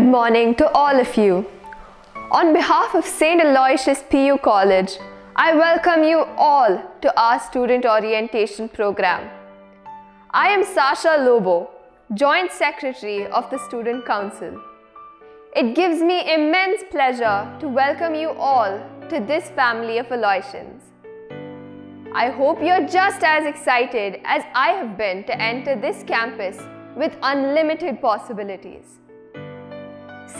good morning to all of you. On behalf of St. Aloysius PU College, I welcome you all to our student orientation program. I am Sasha Lobo, Joint Secretary of the Student Council. It gives me immense pleasure to welcome you all to this family of Aloysians. I hope you're just as excited as I have been to enter this campus with unlimited possibilities.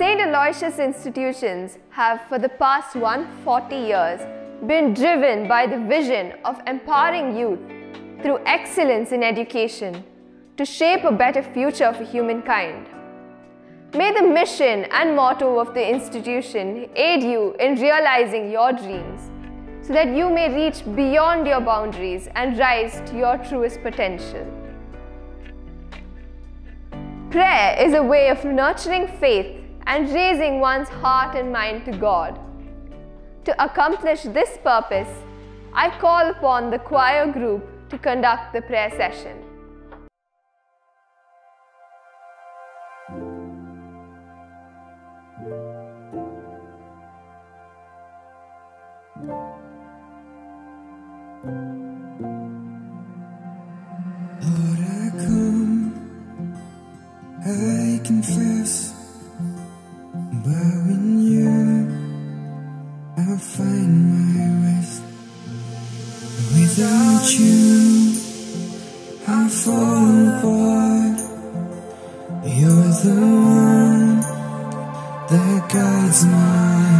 St. Aloysius institutions have for the past 140 years been driven by the vision of empowering youth through excellence in education to shape a better future for humankind. May the mission and motto of the institution aid you in realizing your dreams so that you may reach beyond your boundaries and rise to your truest potential. Prayer is a way of nurturing faith and raising one's heart and mind to God. To accomplish this purpose, I call upon the choir group to conduct the prayer session. Lord, I come, I confess, but in you I find my rest. Without you, I fall apart. You're the one that guides my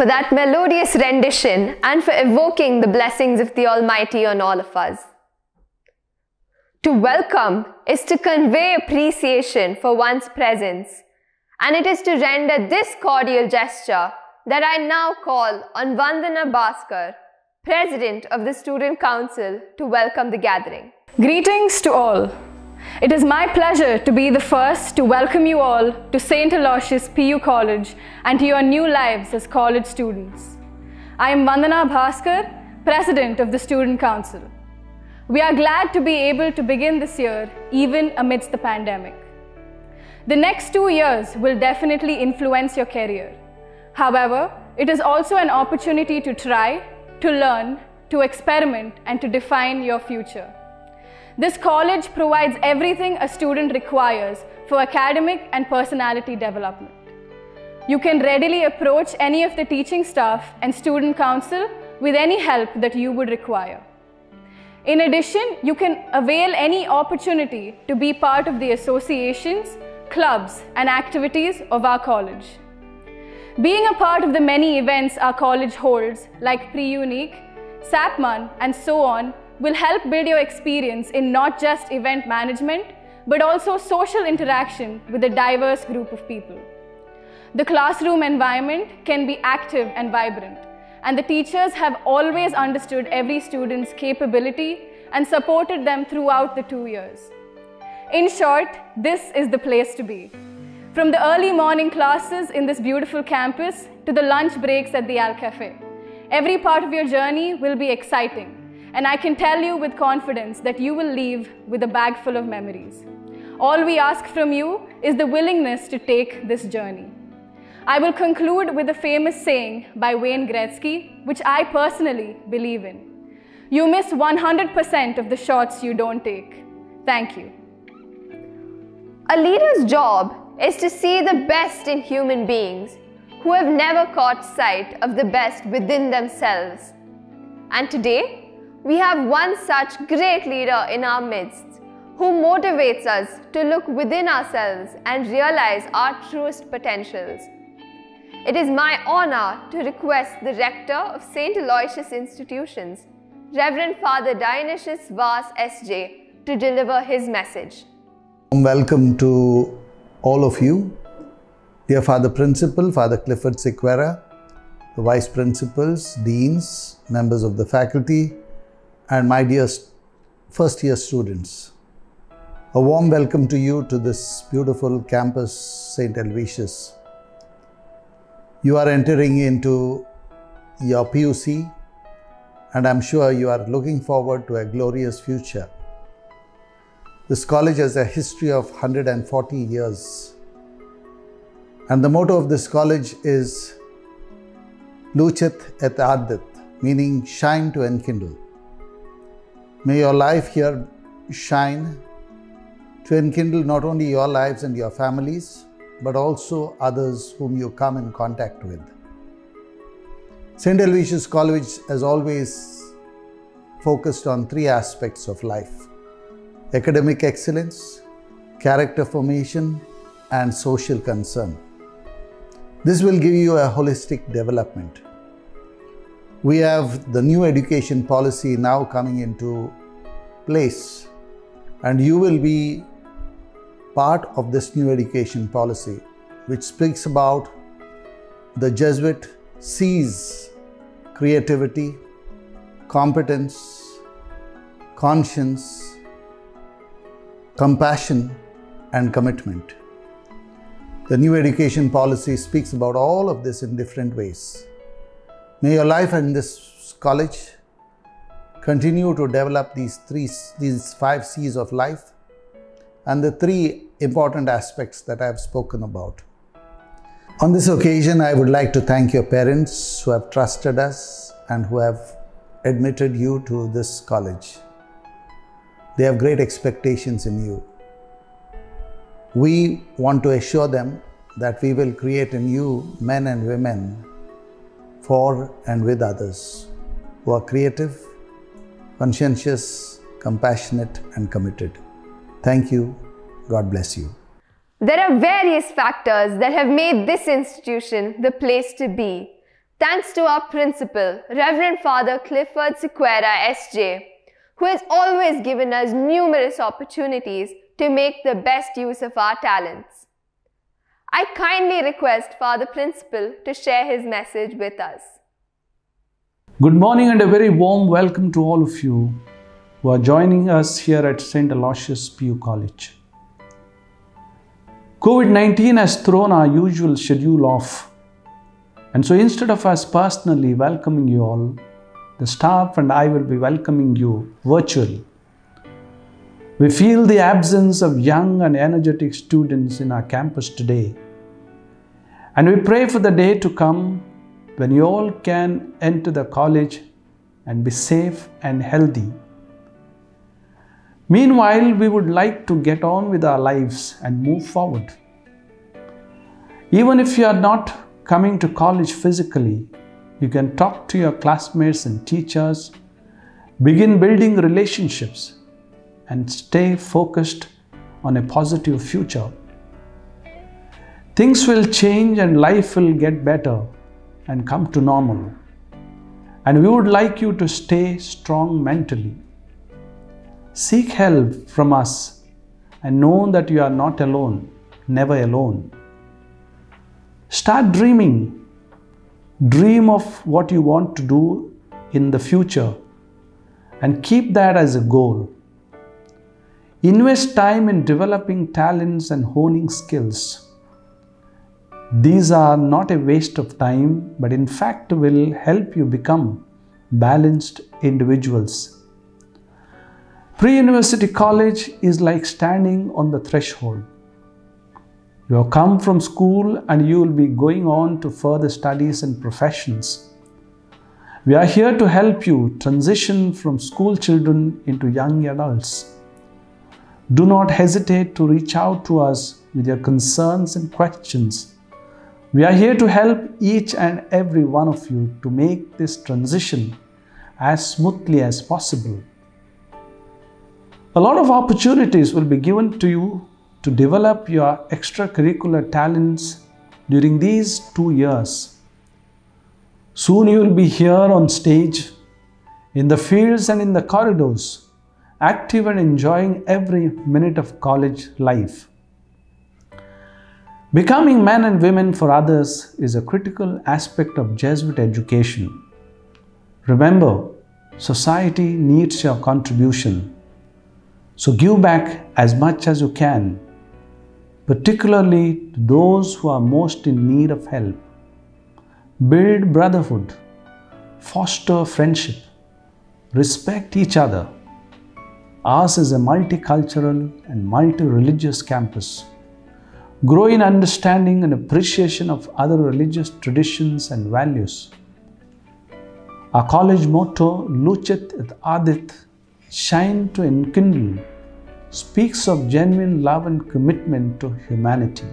for that melodious rendition and for evoking the blessings of the Almighty on all of us. To welcome is to convey appreciation for one's presence, and it is to render this cordial gesture that I now call on Vandana Bhaskar, President of the Student Council, to welcome the gathering. Greetings to all. It is my pleasure to be the first to welcome you all to St. Aloysius PU College and to your new lives as college students. I am Vandana Bhaskar, President of the Student Council. We are glad to be able to begin this year even amidst the pandemic. The next two years will definitely influence your career. However, it is also an opportunity to try, to learn, to experiment, and to define your future. This college provides everything a student requires for academic and personality development. You can readily approach any of the teaching staff and student council with any help that you would require. In addition, you can avail any opportunity to be part of the associations, clubs, and activities of our college. Being a part of the many events our college holds, like Pre Unique, SAPMAN, and so on, will help build your experience in not just event management, but also social interaction with a diverse group of people. The classroom environment can be active and vibrant, and the teachers have always understood every student's capability and supported them throughout the two years. In short, this is the place to be. From the early morning classes in this beautiful campus to the lunch breaks at the Al Cafe, every part of your journey will be exciting, and I can tell you with confidence that you will leave with a bag full of memories. All we ask from you is the willingness to take this journey. I will conclude with a famous saying by Wayne Gretzky, which I personally believe in. You miss 100% of the shots you don't take. Thank you. A leader's job is to see the best in human beings who have never caught sight of the best within themselves. And today, we have one such great leader in our midst who motivates us to look within ourselves and realize our truest potentials. It is my honor to request the rector of St. Aloysius Institutions, Reverend Father Dionysius Vaz S.J., to deliver his message. Welcome to all of you. Dear Father Principal, Father Clifford Sequeira, the Vice Principals, Deans, members of the faculty, and my dear first year students. A warm welcome to you to this beautiful campus, St. Aloysius. You are entering into your PUC, and I'm sure you are looking forward to a glorious future. This college has a history of 140 years. And the motto of this college is Lucet et Ardet, meaning shine to enkindle. May your life here shine to enkindle not only your lives and your families, but also others whom you come in contact with. St. Aloysius College has always focused on three aspects of life academic excellence, character formation, and social concern. This will give you a holistic development. We have the new education policy now coming into place, and you will be part of this new education policy, which speaks about the Jesuit C's creativity, competence, conscience, compassion, and commitment. The new education policy speaks about all of this in different ways. May your life in this college continue to develop these three, these five C's of life and the three important aspects that I have spoken about. On this occasion, I would like to thank your parents who have trusted us and who have admitted you to this college. They have great expectations in you. We want to assure them that we will create in you men and women for and with others who are creative, conscientious, compassionate, and committed. Thank you. God bless you. There are various factors that have made this institution the place to be. Thanks to our principal, Reverend Father Clifford Sequeira SJ, who has always given us numerous opportunities to make the best use of our talents. I kindly request Father Principal to share his message with us. Good morning and a very warm welcome to all of you who are joining us here at St. Aloysius PU College. COVID 19 has thrown our usual schedule off, and so instead of us personally welcoming you all, the staff and I will be welcoming you virtually. We feel the absence of young and energetic students in our campus today, and we pray for the day to come when you all can enter the college and be safe and healthy Meanwhile, we would like to get on with our lives and move forward. Even if you are not coming to college physically, you can talk to your classmates and teachers, begin building relationships, and stay focused on a positive future. things will change and life will get better and come to normal. And we would like you to stay strong mentally. Seek help from us and know that you are not alone, never alone. Start dreaming. Dream of what you want to do in the future and keep that as a goal. Invest time in developing talents and honing skills. These are not a waste of time, but in fact will help you become balanced individuals. Pre university college is like standing on the threshold. You have come from school and you will be going on to further studies and professions. We are here to help you transition from school children into young adults. Do not hesitate to reach out to us with your concerns and questions. We are here to help each and every one of you to make this transition as smoothly as possible. A lot of opportunities will be given to you to develop your extracurricular talents during these two years. Soon you will be here on stage, in the fields and in the corridors, active and enjoying every minute of college life. Becoming men and women for others is a critical aspect of Jesuit education. Remember, society needs your contribution. So give back as much as you can, particularly to those who are most in need of help. Build brotherhood, foster friendship, respect each other. Ours is a multicultural and multi religious campus. Grow in understanding and appreciation of other religious traditions and values. Our college motto, Lucet et Ardet, shine to enkindle, speaks of genuine love and commitment to humanity.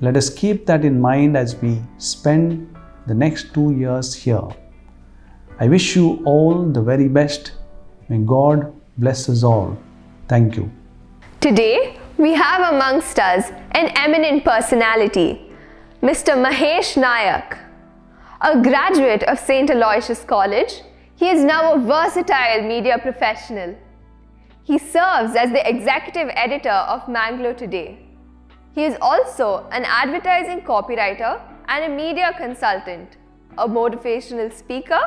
Let us keep that in mind as we spend the next two years here. I wish you all the very best. May God bless us all. Thank you. Today, we have amongst us an eminent personality, Mr. Mahesh Nayak. A graduate of St. Aloysius College, he is now a versatile media professional. He serves as the executive editor of Mangalore Today. He is also an advertising copywriter and a media consultant, a motivational speaker,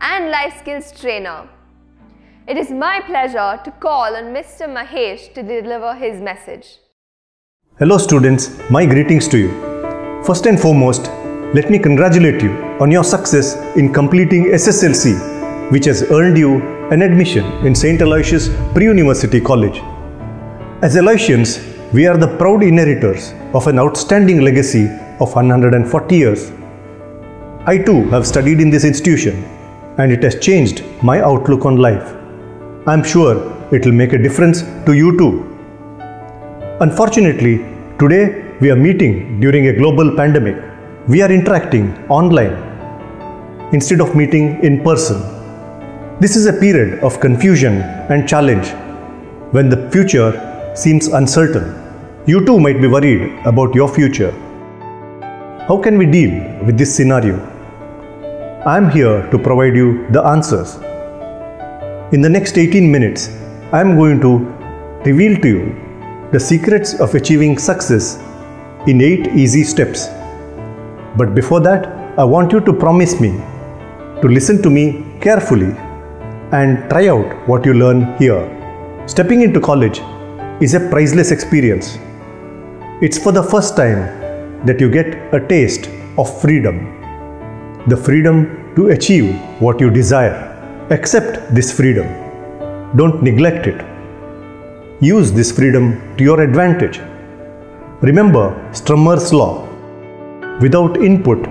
and life skills trainer. It is my pleasure to call on Mr. Mahesh to deliver his message. Hello, students. My greetings to you. First and foremost, let me congratulate you on your success in completing SSLC, which has earned you an admission in St. Aloysius Pre University College. As Aloysians, we are the proud inheritors of an outstanding legacy of 140 years. I too have studied in this institution and it has changed my outlook on life. I am sure it will make a difference to you too. Unfortunately, today we are meeting during a global pandemic. We are interacting online instead of meeting in person. This is a period of confusion and challenge when the future seems uncertain. You too might be worried about your future. How can we deal with this scenario? I am here to provide you the answers. In the next 18 minutes, I am going to reveal to you the secrets of achieving success in 8 easy steps. But before that, I want you to promise me to listen to me carefully and try out what you learn here. Stepping into college is a priceless experience. It's for the first time that you get a taste of freedom. The freedom to achieve what you desire. Accept this freedom. Don't neglect it. Use this freedom to your advantage. Remember Strummer's law. Without input,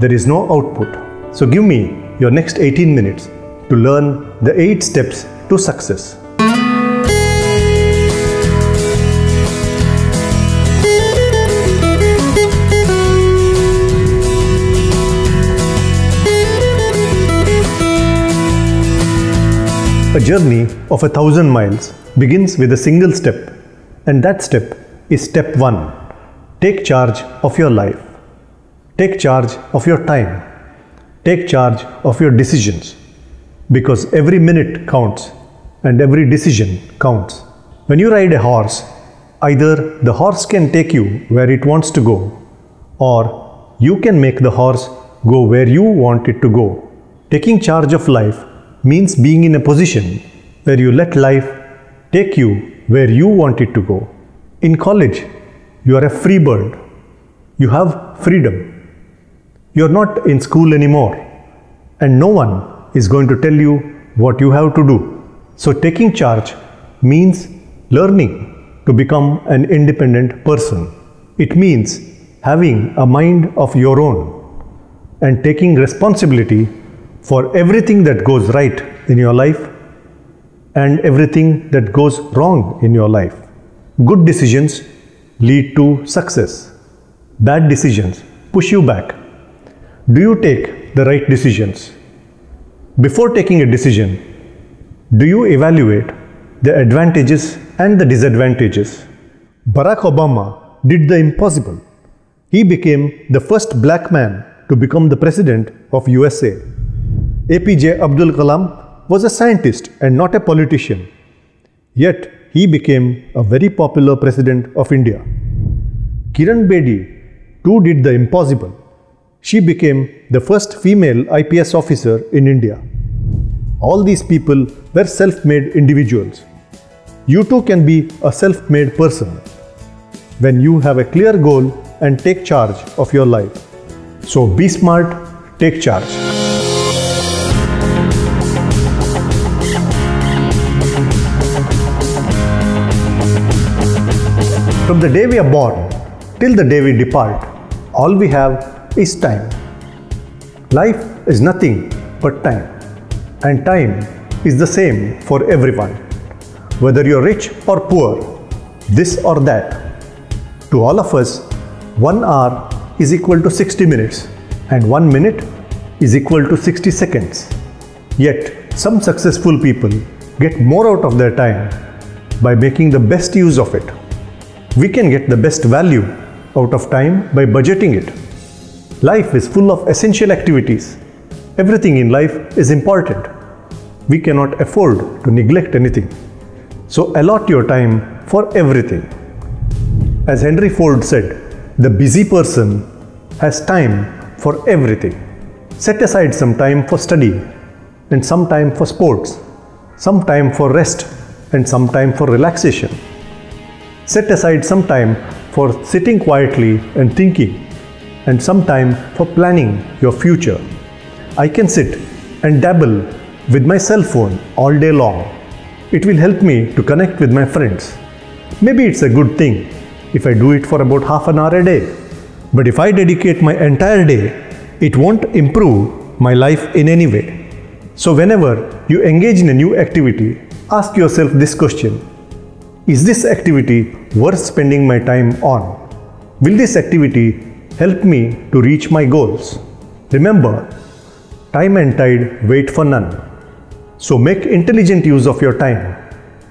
there is no output. So give me your next 18 minutes to learn the 8 steps to success. Journey of a thousand miles begins with a single step, and that step is step one Take charge of your life. Take charge of your time. Take charge of your decisions. Because every minute counts and every decision counts. When you ride a horse, either the horse can take you where it wants to go, or you can make the horse go where you want it to go. Taking charge of life means being in a position where you let life take you where you want it to go. In college, you are a free bird. You have freedom. You are not in school anymore, and no one is going to tell you what you have to do. So, taking charge means learning to become an independent person. It means having a mind of your own and taking responsibility for everything that goes right in your life and everything that goes wrong in your life. Good decisions lead to success. Bad decisions push you back. Do you take the right decisions? Before taking a decision, do you evaluate the advantages and the disadvantages? Barack Obama did the impossible. He became the first black man to become the president of USA. APJ Abdul Kalam was a scientist and not a politician. Yet he became a very popular president of India. Kiran Bedi too did the impossible. She became the first female IPS officer in India. All these people were self made individuals. You too can be a self made person when you have a clear goal and take charge of your life. So be smart, take charge. From the day we are born till the day we depart, all we have is time. Life is nothing but time, and time is the same for everyone, whether you're rich or poor, this or that. To all of us, one hour is equal to 60 minutes, and one minute is equal to 60 seconds. Yet, some successful people get more out of their time by making the best use of it. We can get the best value out of time by budgeting it. Life is full of essential activities. Everything in life is important. We cannot afford to neglect anything. So allot your time for everything. As Henry Ford said, the busy person has time for everything. Set aside some time for study and some time for sports, some time for rest and some time for relaxation. Set aside some time for sitting quietly and thinking, and some time for planning your future. I can sit and dabble with my cell phone all day long. It will help me to connect with my friends. Maybe it's a good thing if I do it for about half an hour a day. But if I dedicate my entire day, it won't improve my life in any way. So, whenever you engage in a new activity, ask yourself this question is this activity worth spending my time on? Will this activity help me to reach my goals? Remember, time and tide wait for none. So make intelligent use of your time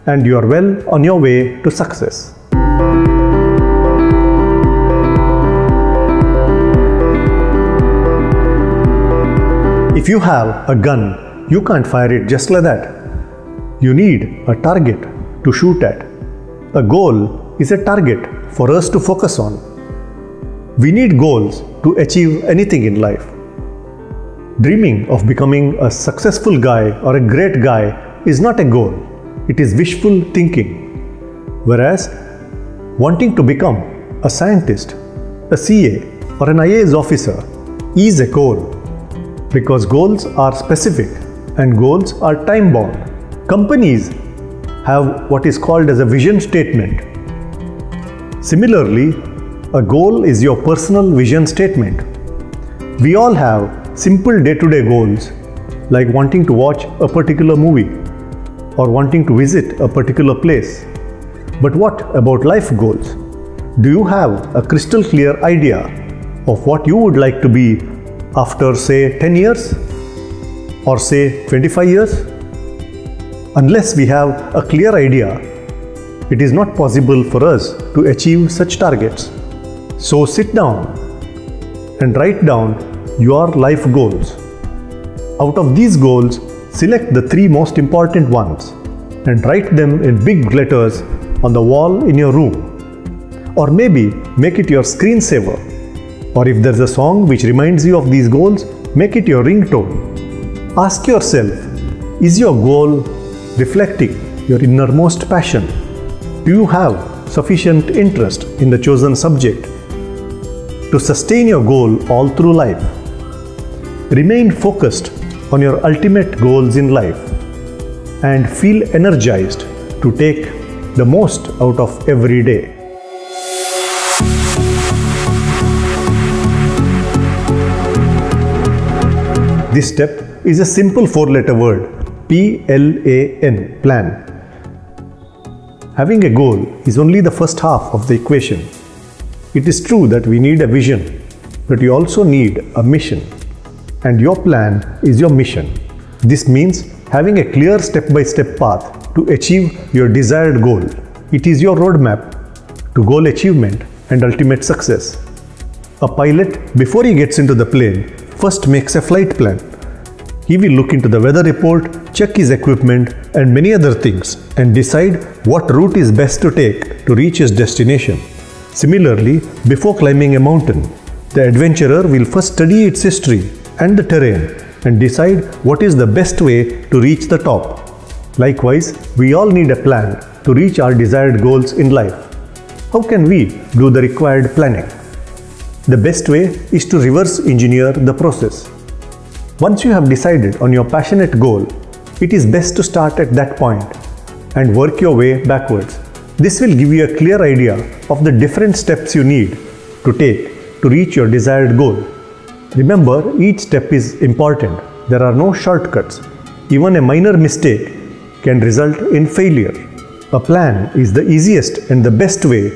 and you are well on your way to success. If you have a gun, you can't fire it just like that. You need a target to shoot at. A goal is a target for us to focus on. We need goals to achieve anything in life. Dreaming of becoming a successful guy or a great guy is not a goal, it is wishful thinking. Whereas, wanting to become a scientist, a CA, or an IAS officer is a goal because goals are specific and goals are time bound. Companies have what is called as a vision statement. Similarly, a goal is your personal vision statement. We all have simple day to day goals like wanting to watch a particular movie or wanting to visit a particular place. But what about life goals? Do you have a crystal clear idea of what you would like to be after, say, 10 years or say 25 years? Unless we have a clear idea, it is not possible for us to achieve such targets. So sit down and write down your life goals. Out of these goals, select the three most important ones and write them in big letters on the wall in your room. Or maybe make it your screensaver. Or if there's a song which reminds you of these goals, make it your ringtone. Ask yourself is your goal reflecting your innermost passion? Do you have sufficient interest in the chosen subject to sustain your goal all through life? Remain focused on your ultimate goals in life and feel energized to take the most out of every day. This step is a simple four letter word P L A N plan. Having a goal is only the first half of the equation. It is true that we need a vision, but you also need a mission. And your plan is your mission. This means having a clear step by step path to achieve your desired goal. It is your roadmap to goal achievement and ultimate success. A pilot, before he gets into the plane, first makes a flight plan. He will look into the weather report, check his equipment, and many other things, and decide what route is best to take to reach his destination. Similarly, before climbing a mountain, the adventurer will first study its history and the terrain and decide what is the best way to reach the top. Likewise, we all need a plan to reach our desired goals in life. How can we do the required planning? The best way is to reverse engineer the process. Once you have decided on your passionate goal, it is best to start at that point and work your way backwards. This will give you a clear idea of the different steps you need to take to reach your desired goal. Remember, each step is important. There are no shortcuts. Even a minor mistake can result in failure. A plan is the easiest and the best way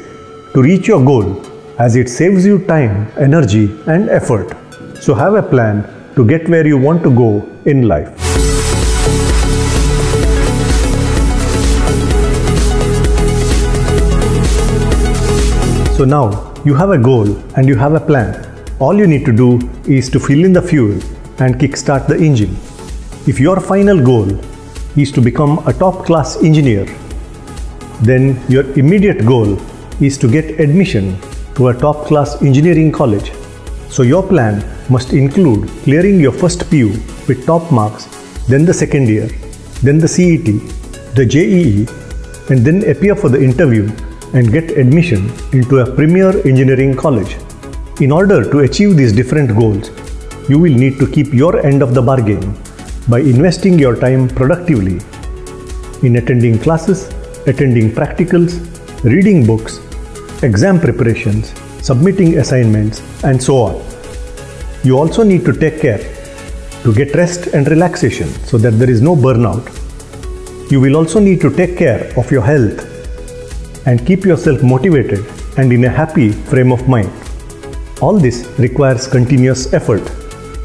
to reach your goal as it saves you time, energy, and effort. So, have a plan to get where you want to go in life. So, now you have a goal and you have a plan. All you need to do is to fill in the fuel and kickstart the engine. If your final goal is to become a top class engineer, then your immediate goal is to get admission to a top class engineering college. So your plan must include clearing your first PU with top marks, then the second year, then the CET, the JEE, and then appear for the interview and get admission into a premier engineering college. In order to achieve these different goals, you will need to keep your end of the bargain by investing your time productively in attending classes, attending practicals, reading books, exam preparations, submitting assignments, and so on. You also need to take care to get rest and relaxation so that there is no burnout. You will also need to take care of your health and keep yourself motivated and in a happy frame of mind. All this requires continuous effort.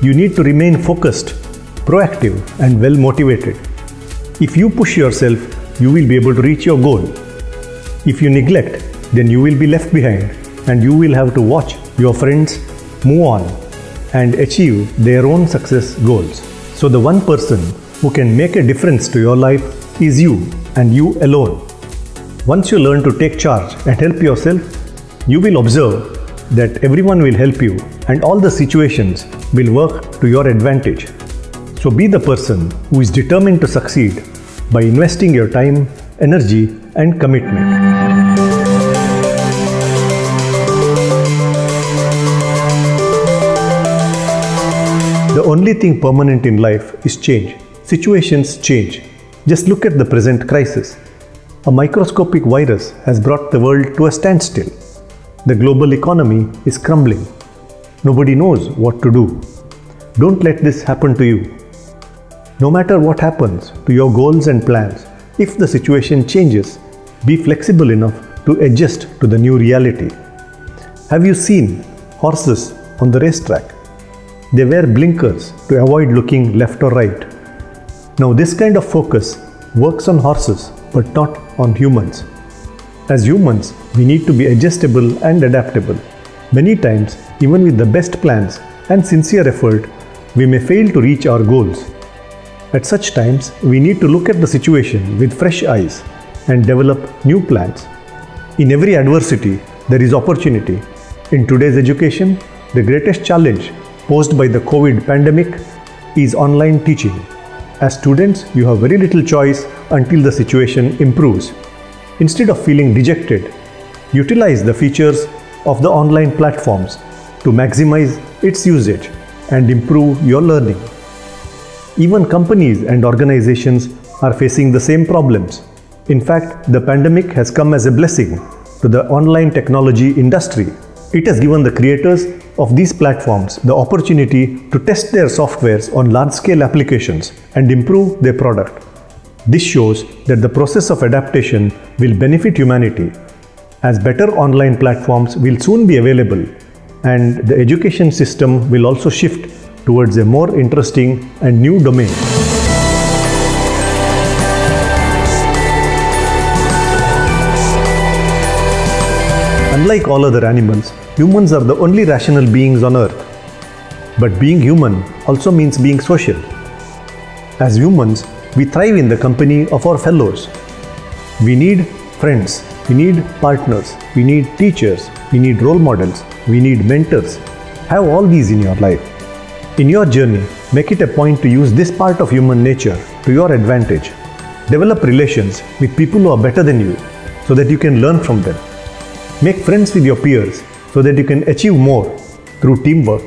You need to remain focused, proactive, and well motivated. If you push yourself, you will be able to reach your goal. If you neglect, then you will be left behind and you will have to watch your friends move on and achieve their own success goals. So, the one person who can make a difference to your life is you and you alone. Once you learn to take charge and help yourself, you will observe that everyone will help you and all the situations will work to your advantage. So be the person who is determined to succeed by investing your time, energy, and commitment. Only thing permanent in life is change. Situations change. Just look at the present crisis. A microscopic virus has brought the world to a standstill. The global economy is crumbling. Nobody knows what to do. Don't let this happen to you. No matter what happens to your goals and plans, if the situation changes, be flexible enough to adjust to the new reality. Have you seen horses on the racetrack? They wear blinkers to avoid looking left or right. Now, this kind of focus works on horses but not on humans. As humans, we need to be adjustable and adaptable. Many times, even with the best plans and sincere effort, we may fail to reach our goals. At such times, we need to look at the situation with fresh eyes and develop new plans. In every adversity, there is opportunity. In today's education, the greatest challenge posed by the COVID pandemic is online teaching. As students, you have very little choice until the situation improves. Instead of feeling dejected, utilize the features of the online platforms to maximize its usage and improve your learning. Even companies and organizations are facing the same problems. In fact, the pandemic has come as a blessing to the online technology industry. It has given the creators of these platforms the opportunity to test their softwares on large scale applications and improve their product. This shows that the process of adaptation will benefit humanity as better online platforms will soon be available and the education system will also shift towards a more interesting and new domain. Unlike all other animals, humans are the only rational beings on earth. But being human also means being social. As humans, we thrive in the company of our fellows. We need friends, we need partners, we need teachers, we need role models, we need mentors. Have all these in your life. In your journey, make it a point to use this part of human nature to your advantage. Develop relations with people who are better than you so that you can learn from them. Make friends with your peers so that you can achieve more through teamwork.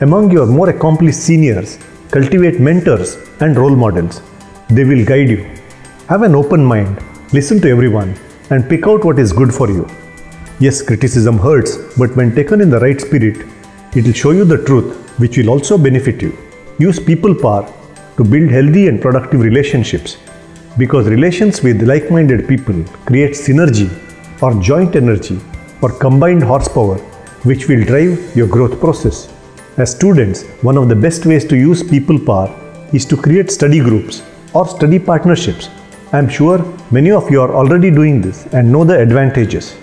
Among your more accomplished seniors, cultivate mentors and role models. They will guide you. Have an open mind, listen to everyone, and pick out what is good for you. Yes, criticism hurts, but when taken in the right spirit, it will show you the truth, which will also benefit you. Use people power to build healthy and productive relationships because relations with like minded people create synergy or joint energy or combined horsepower which will drive your growth process. As students, one of the best ways to use people power is to create study groups or study partnerships. I am sure many of you are already doing this and know the advantages.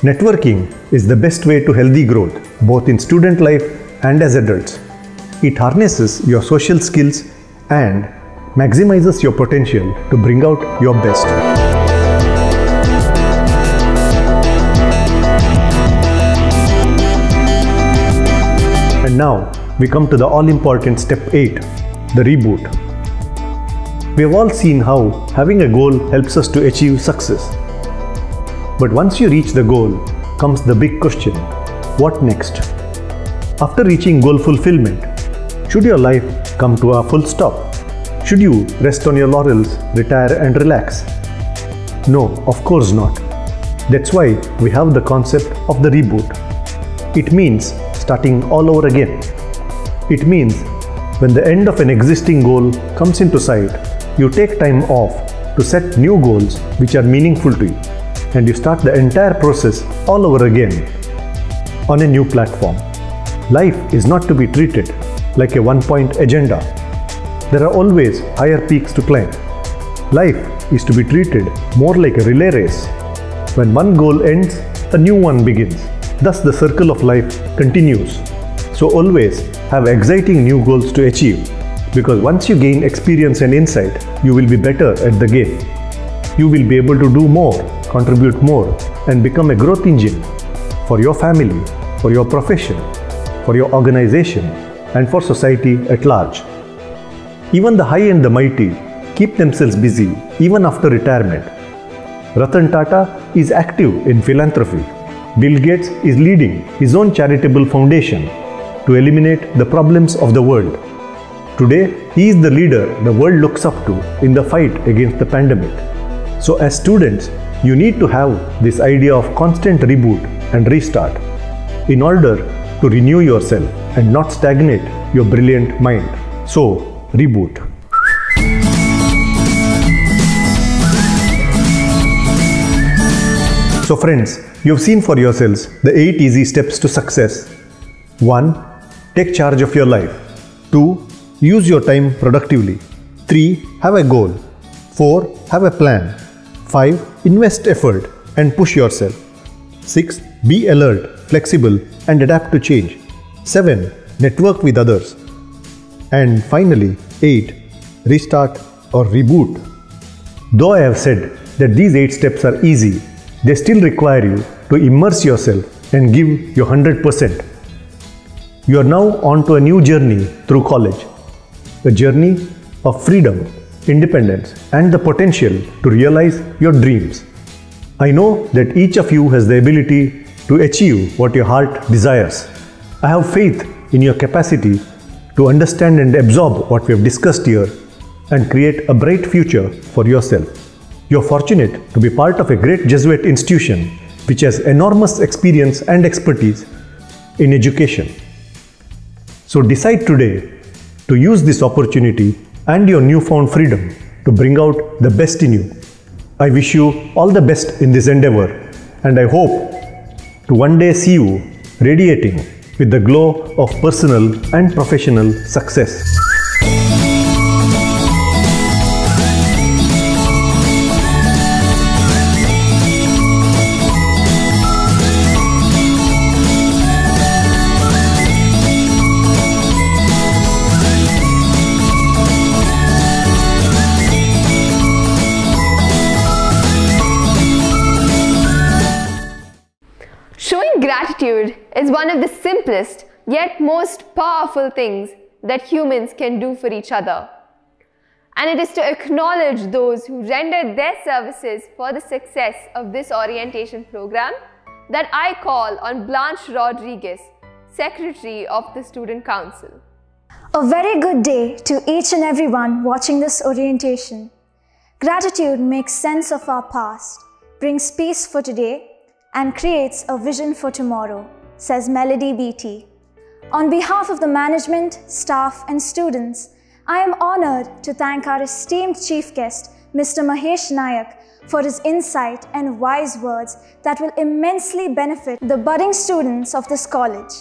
Networking is the best way to healthy growth, both in student life and as adults. It harnesses your social skills and maximizes your potential to bring out your best. And now we come to the all important step 8 the reboot. We have all seen how having a goal helps us to achieve success. But once you reach the goal, comes the big question what next? After reaching goal fulfillment, should your life come to a full stop? Should you rest on your laurels, retire and relax? No, of course not. That's why we have the concept of the reboot. It means starting all over again. It means when the end of an existing goal comes into sight, you take time off to set new goals which are meaningful to you and you start the entire process all over again on a new platform. Life is not to be treated like a one point agenda. There are always higher peaks to climb. Life is to be treated more like a relay race. When one goal ends, a new one begins. Thus, the circle of life continues. So, always have exciting new goals to achieve because once you gain experience and insight, you will be better at the game. You will be able to do more, contribute more, and become a growth engine for your family, for your profession, for your organization, and for society at large. Even the high and the mighty keep themselves busy even after retirement. Ratan Tata is active in philanthropy. Bill Gates is leading his own charitable foundation to eliminate the problems of the world. Today, he is the leader the world looks up to in the fight against the pandemic. So, as students, you need to have this idea of constant reboot and restart in order to renew yourself and not stagnate your brilliant mind. So, reboot. So, friends, you've seen for yourselves the 8 easy steps to success. 1. Take charge of your life. 2. Use your time productively. 3. Have a goal. 4. Have a plan. 5. Invest effort and push yourself. 6. Be alert flexible, and adapt to change. 7. Network with others. And finally, 8. Restart or reboot. Though I have said that these 8 steps are easy, they still require you to immerse yourself and give your 100%. You are now on to a new journey through college. A journey of freedom, independence, and the potential to realize your dreams. I know that each of you has the ability to achieve what your heart desires. I have faith in your capacity to understand and absorb what we have discussed here and create a bright future for yourself. You are fortunate to be part of a great Jesuit institution which has enormous experience and expertise in education. So decide today to use this opportunity and your newfound freedom to bring out the best in you. I wish you all the best in this endeavor and I hope to one day see you radiating with the glow of personal and professional success. Simplest yet most powerful things that humans can do for each other. And it is to acknowledge those who rendered their services for the success of this orientation program that I call on Blanche Rodriguez, Secretary of the Student Council. A very good day to each and everyone watching this orientation. Gratitude makes sense of our past, brings peace for today, and creates a vision for tomorrow, says Melody Beattie. On behalf of the management, staff, and students, I am honored to thank our esteemed chief guest, Mr. Mahesh Nayak, for his insight and wise words that will immensely benefit the budding students of this college.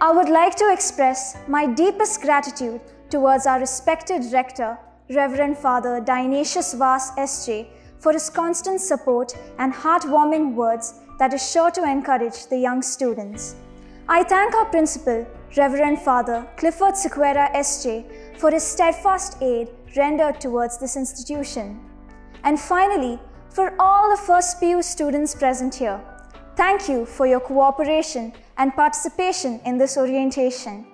I would like to express my deepest gratitude towards our respected rector, Reverend Father Dionysius Vaz SJ, for his constant support and heartwarming words that is sure to encourage the young students. I thank our principal, Reverend Father Clifford Sequeira SJ, for his steadfast aid rendered towards this institution. And finally, for all the first PU students present here, thank you for your cooperation and participation in this orientation.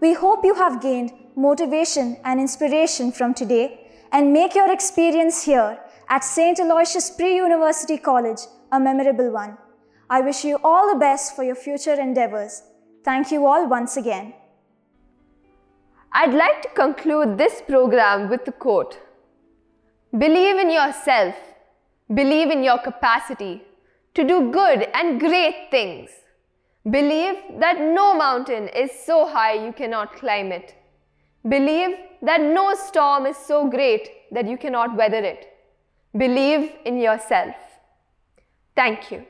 We hope you have gained motivation and inspiration from today and make your experience here at St. Aloysius Pre-University College a memorable one. I wish you all the best for your future endeavors. Thank you all once again. I'd like to conclude this program with a quote Believe in yourself, believe in your capacity to do good and great things. Believe that no mountain is so high you cannot climb it. Believe that no storm is so great that you cannot weather it. Believe in yourself. Thank you.